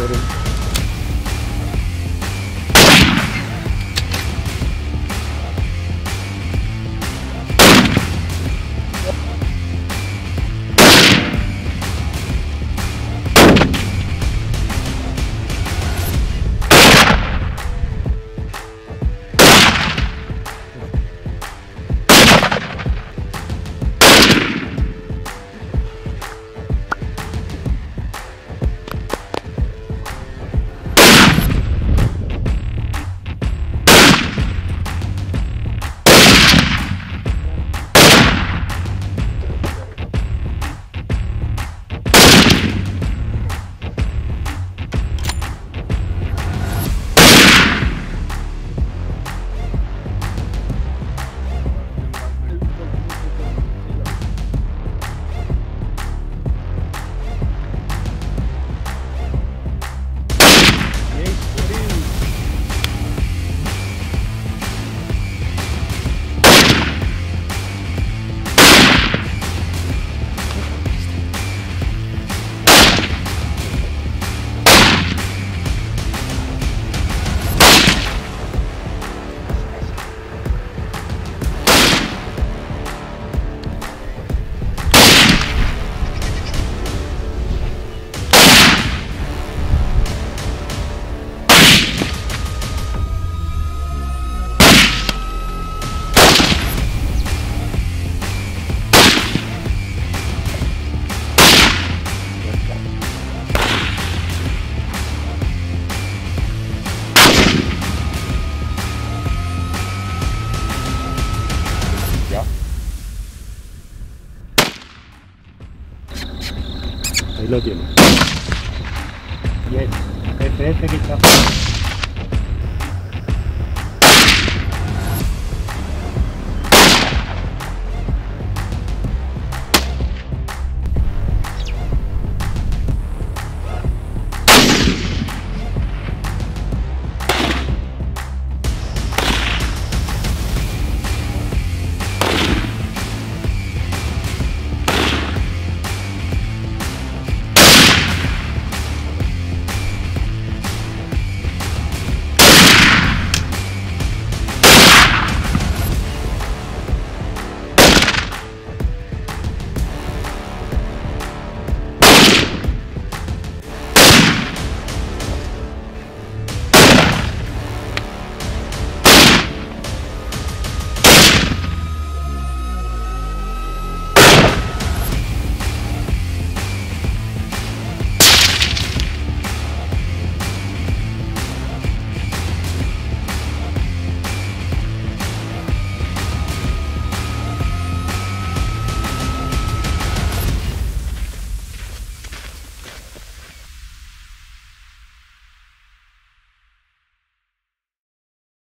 Twitter. Lo tiene. Y el FF que está